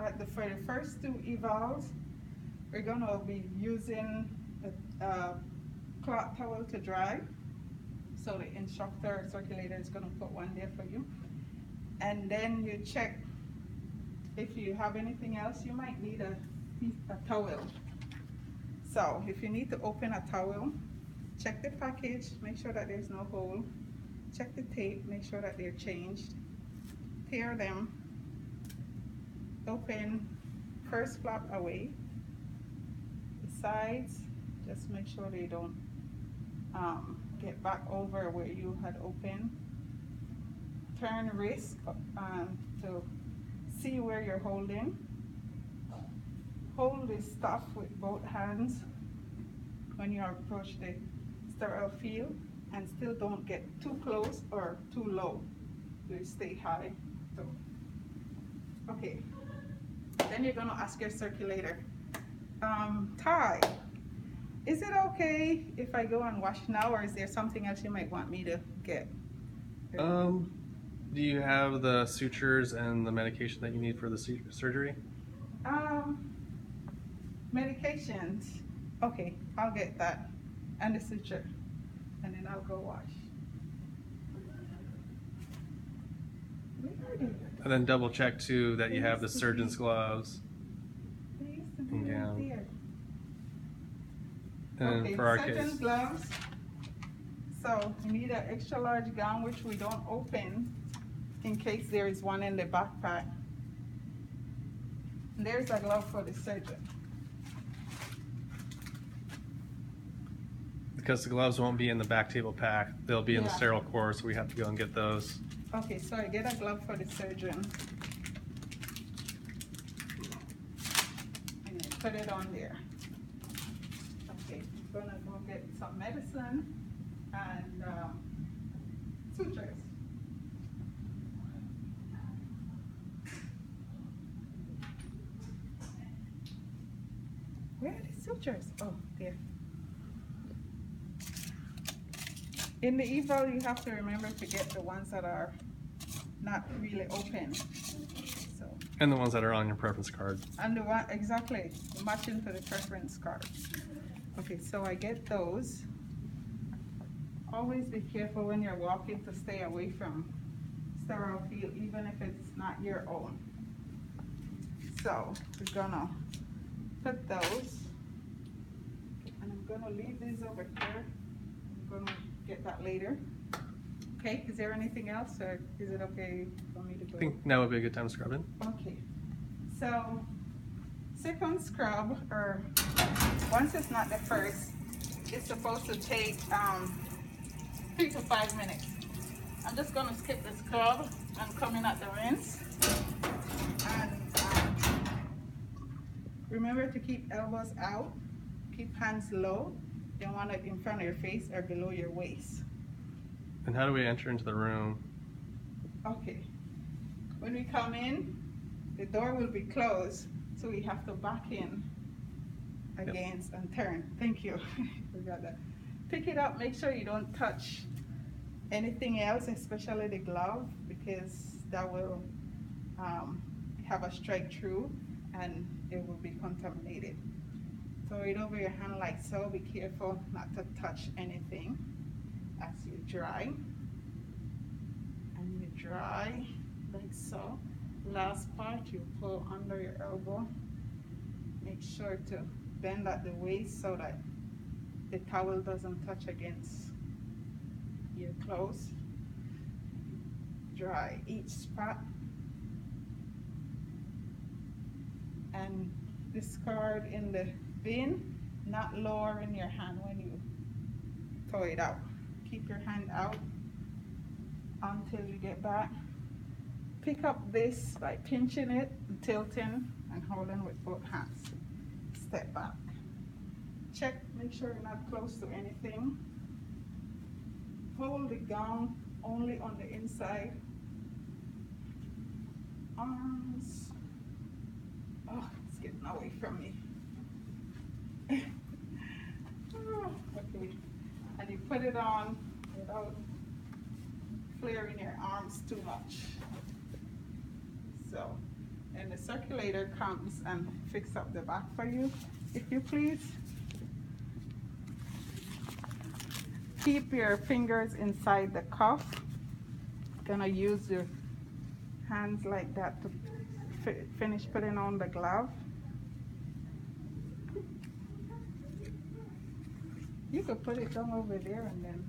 uh, the, for the first two evals, we're gonna be using a, uh, cloth towel to dry. So the instructor circulator is gonna put one there for you. And then you check if you have anything else, you might need a, a towel. So if you need to open a towel, check the package, make sure that there's no hole. Check the tape, make sure that they're changed. Tear them. Open first flap away. The sides, just make sure they don't um, get back over where you had opened. Turn wrist um, to see where you're holding. Hold this stuff with both hands when you approach the sterile field and still don't get too close or too low. You stay high. So, okay. Then you're gonna ask your circulator, um, Ty, is it okay if I go and wash now or is there something else you might want me to get? Um, do you have the sutures and the medication that you need for the surgery? Um, medications. Okay, I'll get that and the suture, and then I'll go wash. And then double check too that you have the surgeon's gloves. And gown. And okay, for our surgeon's case. gloves. So we need an extra large gown which we don't open in case there is one in the backpack. And there's a glove for the surgeon. Because the gloves won't be in the back table pack, they'll be in the Yeah. sterile core, so we have to go and get those. Okay, so I get a glove for the surgeon. And put it on there. Okay, I'm gonna go get some medicine and, um, sutures. Where are the sutures? Oh, there. In the eval, you have to remember to get the ones that are not really open. So, And the ones that are on your preference card. and the one, exactly, matching to the preference card. Okay, so I get those. Always be careful when you're walking to stay away from sterile field, even if it's not your own. So, we're gonna put those. And I'm gonna leave these over here. I'm gonna get that later. Okay, is there anything else, or is it okay for me to go? I think now would be a good time to scrub in. Okay, so second scrub, or once it's not the first, it's supposed to take um, three to five minutes. I'm just gonna skip the scrub and come in at the rinse. And um, remember to keep elbows out, keep hands low. You don't want it in front of your face or below your waist. And how do we enter into the room? Okay. When we come in, the door will be closed, so we have to back in against and turn. Thank you. Forgot that. Pick it up, make sure you don't touch anything else, especially the glove, because that will um, have a strike through and it will be contaminated. Throw it over your hand like so. Be careful not to touch anything as you dry and you dry like so. Last part you pull under your elbow. Make sure to bend at the waist so that the towel doesn't touch against your clothes. Dry each spot. And discard in the bin, not lower in your hand when you throw it out. Keep your hand out until you get back. Pick up this by pinching it, tilting, and holding with both hands. Step back. Check, make sure you're not close to anything. Hold the gown only on the inside. Arms. Oh, it's getting away from me. Oh, okay, and you put it on without flaring your arms too much. So, And the circulator comes and fix up the back for you, if you please. Keep your fingers inside the cuff. Gonna use your hands like that to finish putting on the glove. You could put it down over there and then